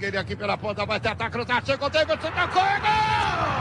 zagueiro aqui pela ponta, vai tentar cruzar, chegou tem, Davidson, tocou, é gol!